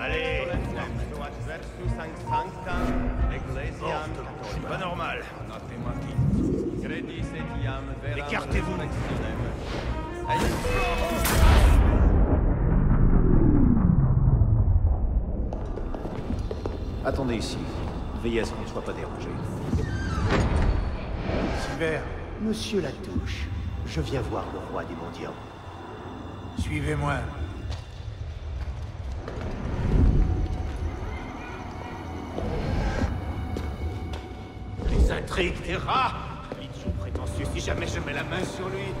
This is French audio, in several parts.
Allez, pas normal. Écartez-vous. Attendez ici. Veillez à ce qu'on ne soit pas dérangé. Siver, Monsieur Latouche, je viens voir le roi des mendiants. suivez-moi. Les intrigues des rats Lichou prétentieux si jamais je mets la main sur lui.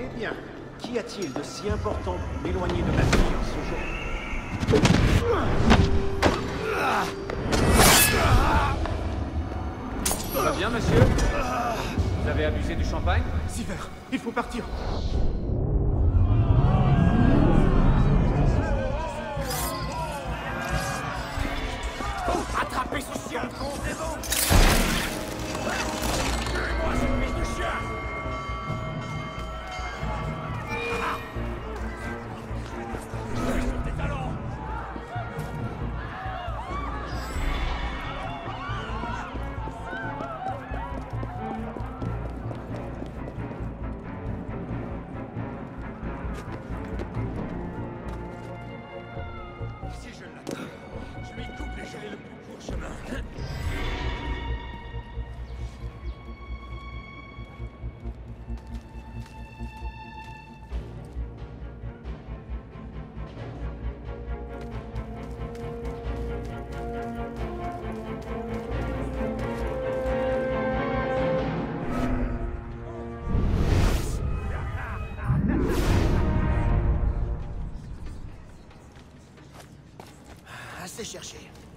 Eh bien, qu'y a-t-il de si important pour m'éloigner de ma fille en ce jour Tout va bien, monsieur? Vous avez abusé du champagne? Siver, il faut partir. Assez cherché.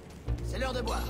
C'est l'heure de boire.